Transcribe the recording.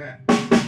He.